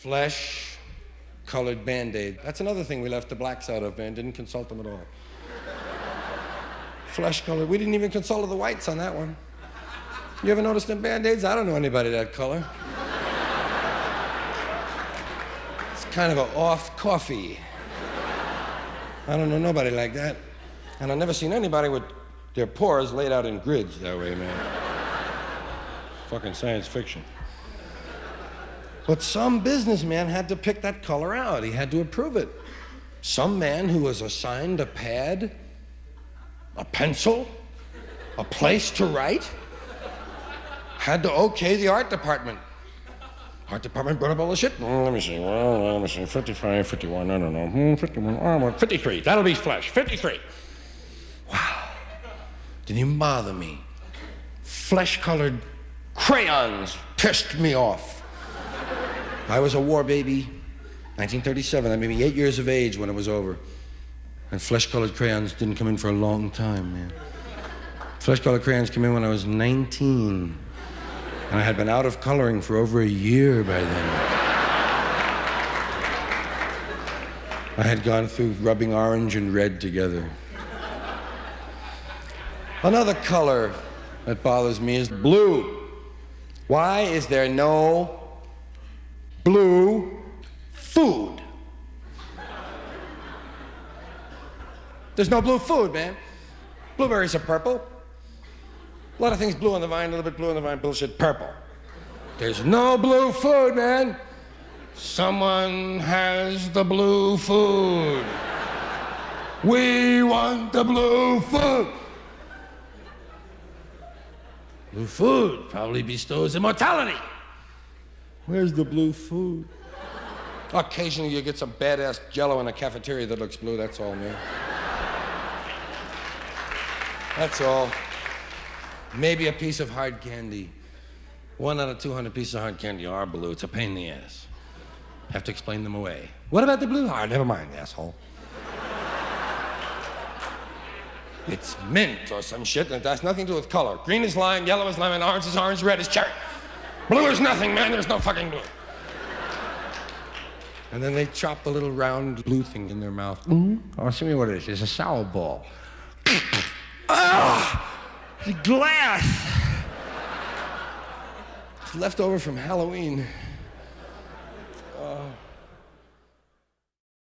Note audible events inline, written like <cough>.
Flesh colored band aid. That's another thing we left the blacks out of, man. Didn't consult them at all. Flesh colored. We didn't even consult the whites on that one. You ever noticed them band aids? I don't know anybody that color. It's kind of a off coffee. I don't know nobody like that. And I've never seen anybody with their pores laid out in grids that way, man. Fucking science fiction. But some businessman had to pick that color out. He had to approve it. Some man who was assigned a pad, a pencil, a place to write, had to okay the art department. Art department brought up all the shit. Mm, let me see. Well, let me see. 55, 51, I don't know. Hmm, 51, oh, 53. That'll be flesh. 53. Wow. Didn't even bother me. Flesh colored crayons pissed me off. I was a war baby. 1937. I made me eight years of age when it was over. And flesh colored crayons didn't come in for a long time, man. Flesh colored crayons came in when I was 19. And I had been out of coloring for over a year by then. I had gone through rubbing orange and red together. Another color that bothers me is blue. Why is there no blue food? There's no blue food, man. Blueberries are purple. A lot of things blue on the vine, a little bit blue on the vine, bullshit, purple. There's no blue food, man. Someone has the blue food. We want the blue food. Blue food probably bestows immortality. Where's the blue food? Occasionally you get some badass jello in a cafeteria that looks blue, that's all, man. That's all. Maybe a piece of hard candy. One out of 200 pieces of hard candy are blue. It's a pain in the ass. Have to explain them away. What about the blue heart? Never mind, asshole. It's mint or some shit, and it has nothing to do with color. Green is lime, yellow is lemon, orange is orange, red is cherry. Blue is nothing, man. There's no fucking blue. And then they chop the little round blue thing in their mouth. Mm-hmm. Oh, show me what it is. It's a sour ball. <coughs> ah! The glass. It's left over from Halloween. Uh,